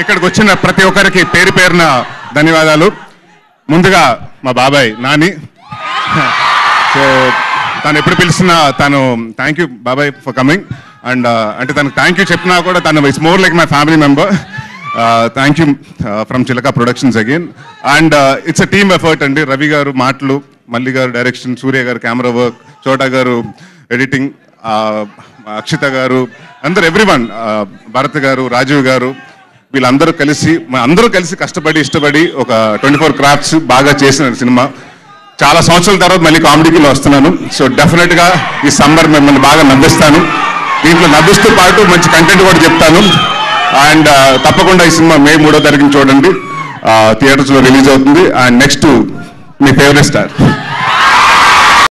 ఇక్కడికి వచ్చిన ప్రతి ఒక్కరికి పేరు పేరున ధన్యవాదాలు. ముందుగా మా బాబాయ్ నాని. సో తను ఎప్పుడు పిలిచినా తను థ్యాంక్ యూ బాబాయ్ ఫర్ కమింగ్ అండ్ అంటే తనకు థ్యాంక్ యూ చెప్పినా కూడా తను it's more like my family member thank you from Chilaka productions again and it's a team effort అండి. రవి గారు మాటలు మల్లి గారు డైరెక్షన్ సూర్య గారు కెమెరా వర్క్ చోటా గారు ఎడిటింగ్ uh, అక్షిత గారు అందరు ఎవ్రీ వన్ uh, భరత్ గారు రాజీవ్ గారు వీళ్ళందరూ కలిసి అందరూ కలిసి కష్టపడి ఇష్టపడి ఒక ట్వంటీ ఫోర్ క్రాఫ్ట్స్ బాగా చేసిన సినిమా. చాలా సంవత్సరాల తర్వాత మళ్ళీ కామెడీకిలో వస్తున్నాను. సో డెఫినెట్గా ఈ సమ్మర్ మిమ్మల్ని బాగా నవ్విస్తాను. దీంట్లో నవ్విస్తూ పాటు మంచి కంటెంట్ కూడా చెప్తాను. అండ్ తప్పకుండా ఈ సినిమా మే మూడో తారీఖున చూడండి. థియేటర్స్లో రిలీజ్ అవుతుంది. అండ్ నెక్స్ట్ మీ ఫేవరెట్ స్టార్